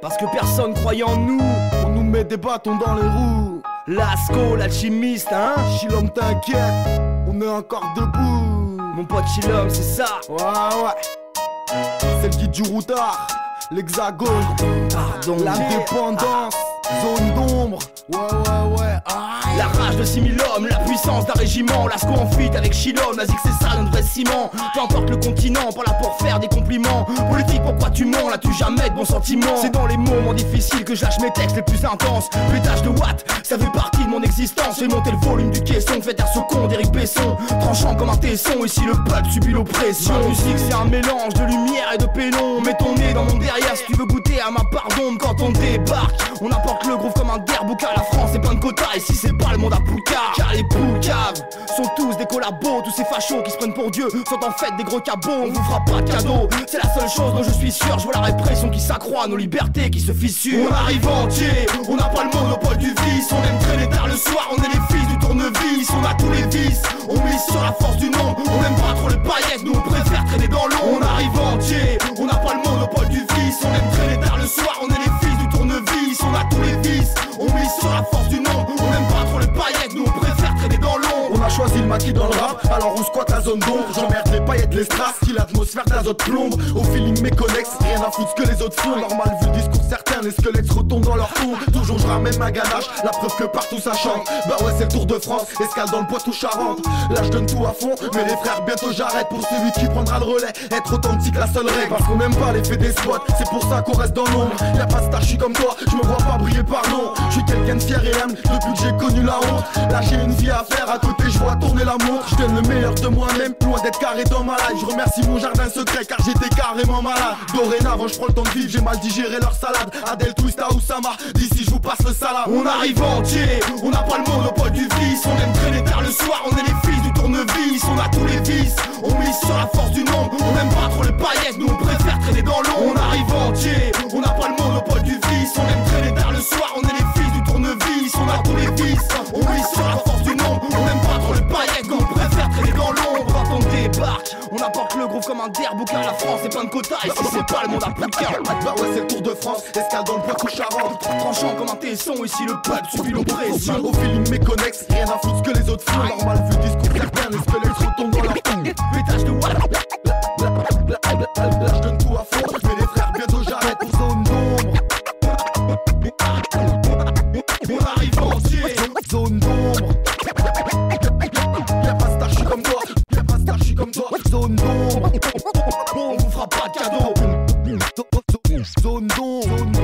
Parce que personne croyait en nous, on nous met des bâtons dans les roues. Lasco, l'alchimiste, hein Chilom, t'inquiète, on est encore debout. Mon pote Chilom, c'est ça. Ouais, ouais. C'est le guide du routard, l'hexagone, Pardon, l'indépendance, zone d'ombre. Ouais, ouais, ouais. La rage de 6000 hommes, la puissance d'un régiment, Lasco en fuite avec Chilom, Nazik c'est ça notre vrai ciment. Peu le continent, pas là pour faire des compliments. Politique, pourquoi tu mens, là tu jamais de bons sentiments? C'est dans les moments difficiles que je lâche mes textes les plus intenses. Pétage de watts, ça fait partie de mon existence. Fais monter le volume du caisson, fais taire ce con d'Eric Besson. Tranchant comme un tesson, ici le peuple subit l'oppression. Ma musique c'est un mélange de lumière et de pénombre. Mets ton nez dans mon derrière si tu veux goûter à ma pardon quand on débarque. On apporte le groove comme un derbouka, la France est plein de quotas. Si c'est pas le monde à Poucave. Car les poucaves. Sont tous des collabos Tous ces fachos qui se prennent pour Dieu sont en fait des gros cabots. On vous fera pas de cadeau C'est la seule chose dont je suis sûr. Je vois la répression qui s'accroît, nos libertés qui se fissurent. On arrive entier, on n'a pas le monopole du vice. On aime traîner tard le soir, on est les fils du tournevis. On a tous les vices, on mise sur la force du nom. On aime pas a choisi le maquis dans le rap, alors on squatte la zone d'ombre. J'emmerde les paillettes, les strass, si l'atmosphère d'azote plombe. Au feeling méconnexe, rien à foutre ce que les autres font. Normal vu le discours certain, les squelettes retombent dans leur tombe. Toujours je ramène ma ganache, la preuve que partout ça chante. Bah ouais, c'est le Tour de France, escale dans le Poitou Charente. Là je donne tout à fond, mais les frères, bientôt j'arrête pour celui qui prendra le relais. Être authentique, la seule règle. Parce qu'on n'aime pas l'effet des spots, c'est pour ça qu'on reste dans l'ombre. Y'a pas de star, je suis comme toi, je me vois pas briller par nom. Je suis quelqu'un de fier et humble depuis que j'ai connu la honte. J'ai une vie à faire, à côté je vois tourner la montre. Je donne le meilleur de moi-même, loin d'être carré dans ma life. Je remercie mon jardin secret car j'étais carrément malade. Dorénavant, je prends le temps de vivre, j'ai mal digéré leur salade. Adèle Twist à Oussama, d'ici je vous passe le salam. On arrive entier, on n'a pas le monopole du vice On aime traîner tard le soir, on est les fils du tournevis On a tous les vices, on mise sur la force du nom On aime pas trop les paillettes, nous on préfère traîner dans l'eau On arrive entier, comme un derbouka La France est plein de quotas, et si c'est pas le monde à Poucave Bah ouais, c'est le Tour de France, escale dans le Poitou Charente. Tranchant comme un tesson, ici le peuple subit l'oppression? Au feeling méconnexe, rien à foutre ce que les autres font. Normal vu le discours d'ombre. On vous fera pas de cadeau Zone d'ombre.